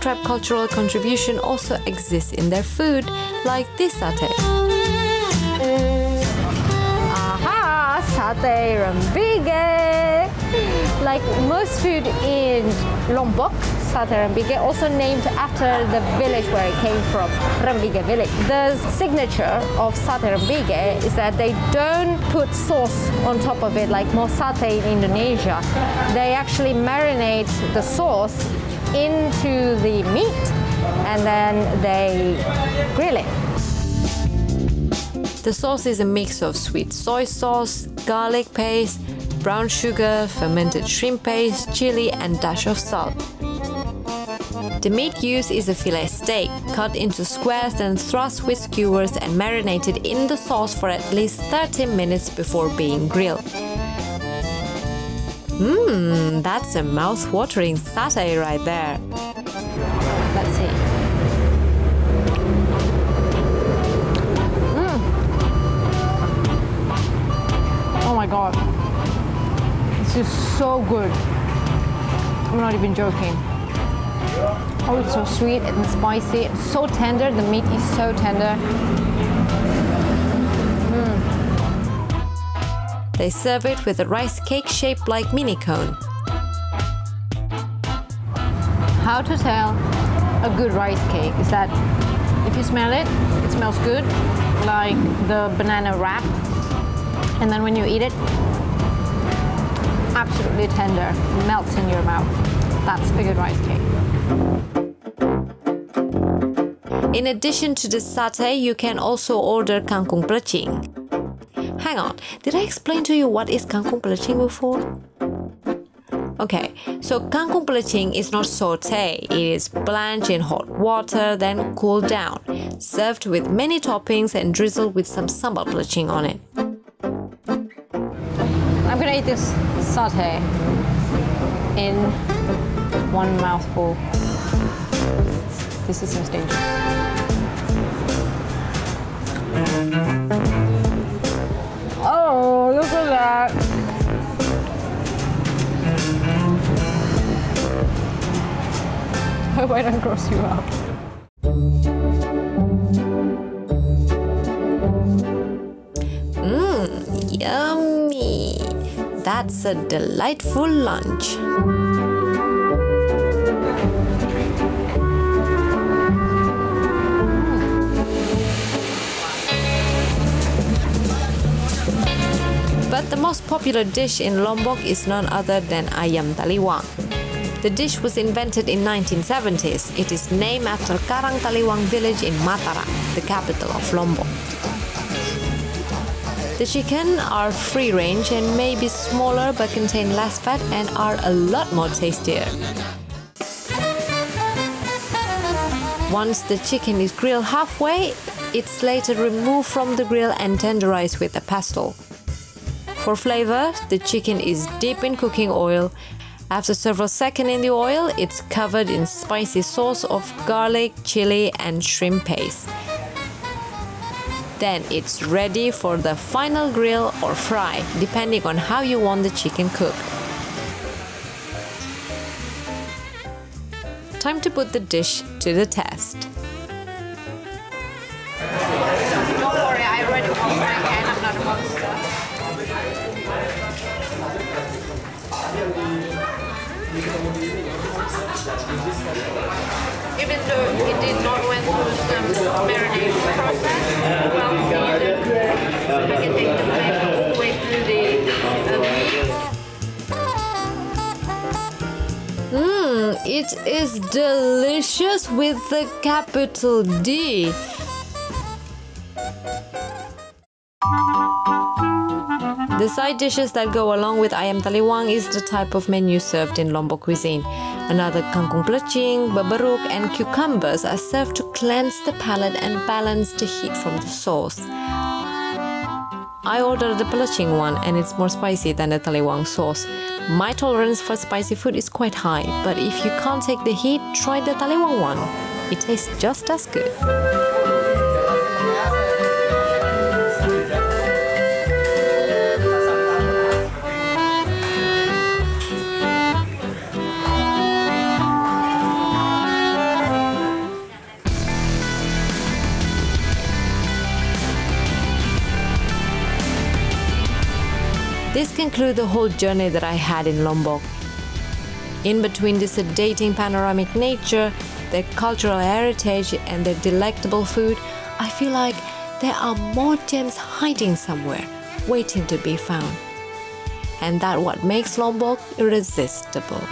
cultural contribution also exists in their food, like this satay. Aha! Satay Rembige! Like most food in Lombok, satay Rembige, also named after the village where it came from, Rembige village. The signature of satay Rembige is that they don't put sauce on top of it like most satay in Indonesia. They actually marinate the sauce into the meat and then they grill it. The sauce is a mix of sweet soy sauce, garlic paste, brown sugar, fermented shrimp paste, chili, and dash of salt. The meat used is a filet steak, cut into squares and thrust with skewers and marinated in the sauce for at least 30 minutes before being grilled. Mmm, that's a mouth-watering satay right there. Let's see. Mm. Oh my god. This is so good. I'm not even joking. Oh, it's so sweet and spicy. It's so tender. The meat is so tender. They serve it with a rice cake shaped like mini cone. How to tell a good rice cake is that if you smell it, it smells good, like the banana wrap. And then when you eat it, absolutely tender, melts in your mouth. That's a good rice cake. In addition to the satay, you can also order kangkung plecing. Hang on, did I explain to you what is kangkung plecing before? Okay, so kangkung plecing is not saute, it is blanched in hot water, then cooled down, served with many toppings and drizzled with some sambal plecing on it. I'm gonna eat this satay in one mouthful. This is most dangerous. I don't gross you out. Mmm, yummy! That's a delightful lunch. But the most popular dish in Lombok is none other than ayam taliwang. The dish was invented in 1970s. It is named after Karang Taliwang village in Mataram, the capital of Lombok. The chicken are free range and may be smaller but contain less fat and are a lot more tastier. Once the chicken is grilled halfway, it's later removed from the grill and tenderized with a pestle. For flavor, the chicken is dipped in cooking oil. After several seconds in the oil, it's covered in spicy sauce of garlic, chili, and shrimp paste. Then it's ready for the final grill or fry, depending on how you want the chicken cooked. Time to put the dish to the test. Don't worry, I already. I'm not a monster. Even though it did not went through process, well seasoned, I can take the uh. Mmm, it is delicious with the capital D. The side dishes that go along with ayam taliwang is the type of menu served in Lombok cuisine. Another kangkung plecing, beberuk, and cucumbers are served to cleanse the palate and balance the heat from the sauce. I ordered the plecing one and it's more spicy than the taliwang sauce. My tolerance for spicy food is quite high, but if you can't take the heat, try the taliwang one. It tastes just as good. This concludes the whole journey that I had in Lombok. In between the sedating panoramic nature, their cultural heritage, and their delectable food, I feel like there are more gems hiding somewhere, waiting to be found. And that what makes Lombok irresistible.